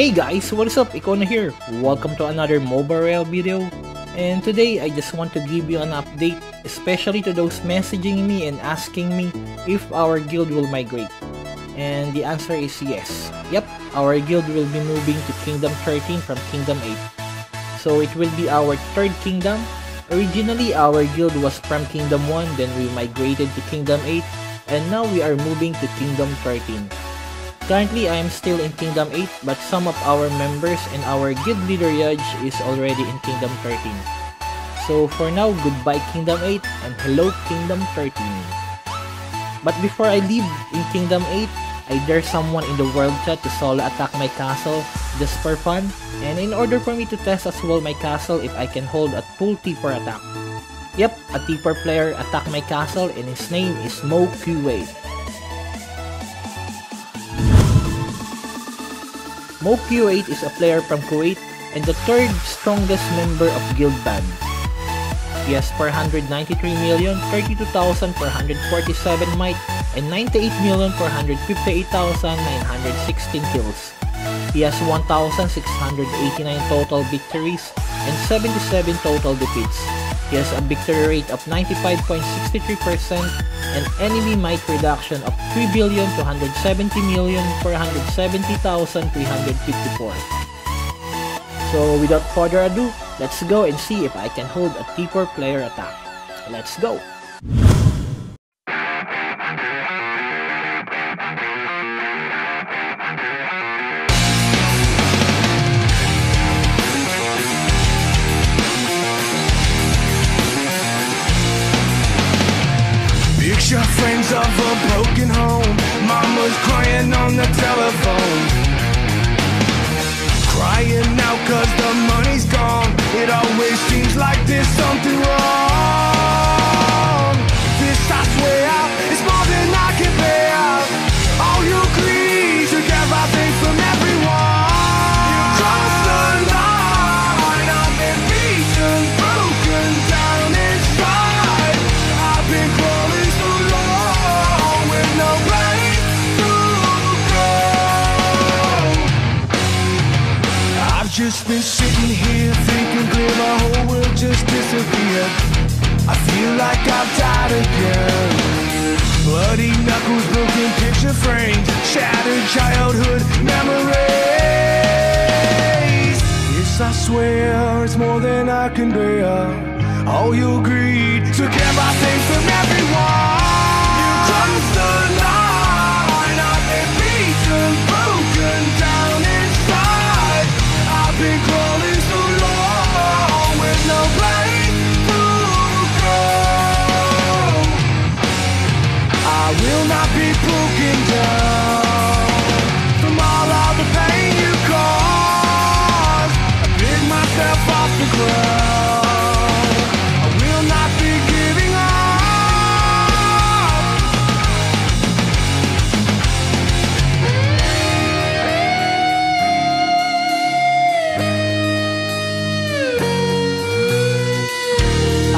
Hey guys, what is up? IkaUna here. Welcome to another Mobile Royale video. And today, I just want to give you an update, especially to those messaging me and asking me if our guild will migrate. And the answer is yes. Yep, our guild will be moving to Kingdom 13 from Kingdom 8. So it will be our third kingdom. Originally, our guild was from Kingdom 1, then we migrated to Kingdom 8, and now we are moving to Kingdom 13. Currently, I am still in Kingdom 8, but some of our members and our guild leader Yaj is already in Kingdom 13. So for now, goodbye Kingdom 8 and hello Kingdom 13. But before I leave in Kingdom 8, I dare someone in the world chat to solo attack my castle just for fun and in order for me to test as well my castle if I can hold a full T4 attack. Yep, a T4 player attacked my castle and his name is Mo Kuwait. Mo Q8 is a player from Kuwait and the third strongest member of Guild Band. He has 493 million, 32,447 might, and 98,458,916 kills. He has 1,689 total victories and 77 total defeats. He has a victory rate of 95.63% and enemy might reduction of 3,270,470,354. So without further ado, let's go and see if I can hold a T4 player attack. Let's go! Of a I've just been sitting here thinking clear, my whole world just disappeared. I feel like I've died again. Bloody knuckles, broken picture frames, shattered childhood memories. Yes, I swear it's more than I can bear. All your greed took everything from everyone. You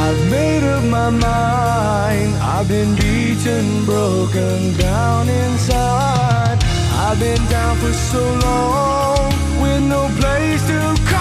I've made up my mind. I've been beaten, broken down inside. I've been down for so long with no place to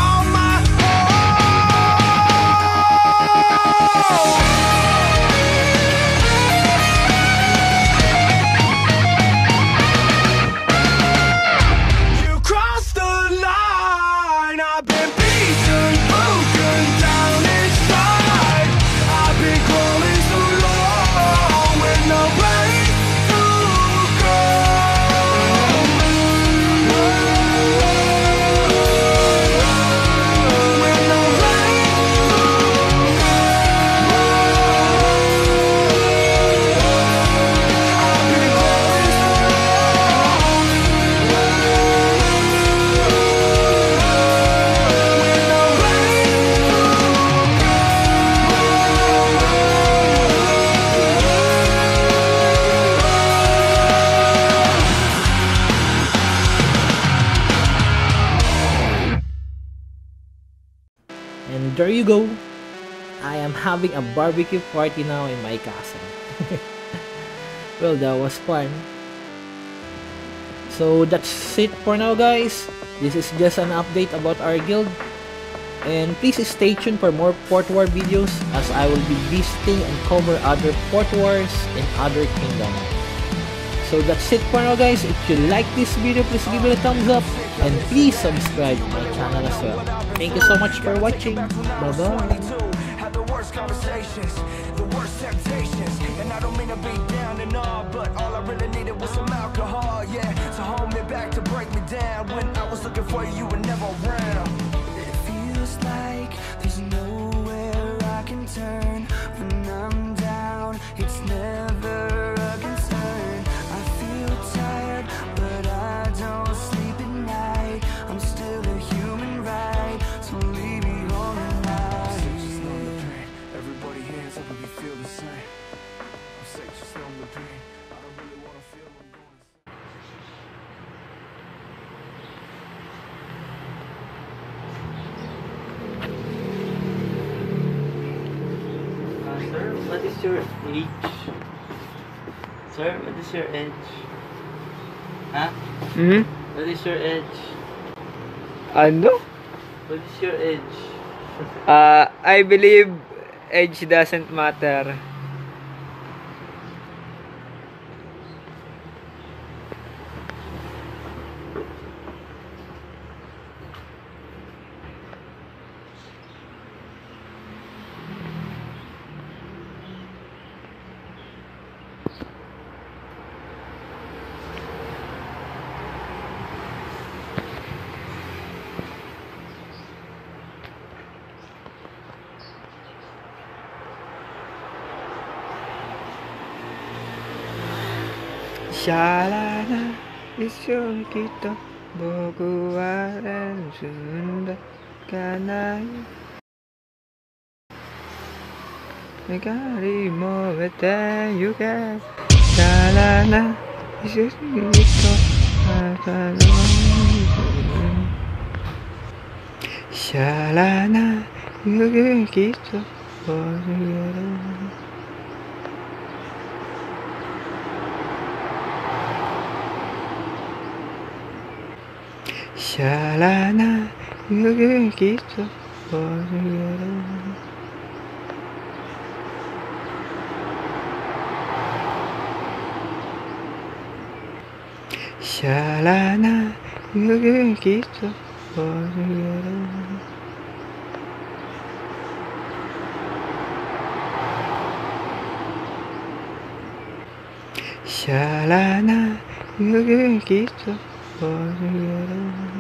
you go. I am having a barbecue party now in my castle. well, that was fun. So that's it for now guys. This is just an update about our guild. And please stay tuned for more Port War videos as I will be visiting and cover other Port Wars in other kingdoms. So that's it for now guys. If you like this video, please give it a thumbs up. And please subscribe to my channel as well. Thank you so much for watching. Bye bye. Is your age? Sir, what is your age? Huh? Hmm? What is your age? Ano? What is your age? Uh, I believe age doesn't matter. シャララ一緒きっと僕は練習んだかない。願い燃えてゆけ。シャララ一緒にきっとあなたシャララ一きっと僕は練習だ yuka kita, boku wa Shalana, yuki kita, Shalana, yuki kita, Shalana, yuki kita,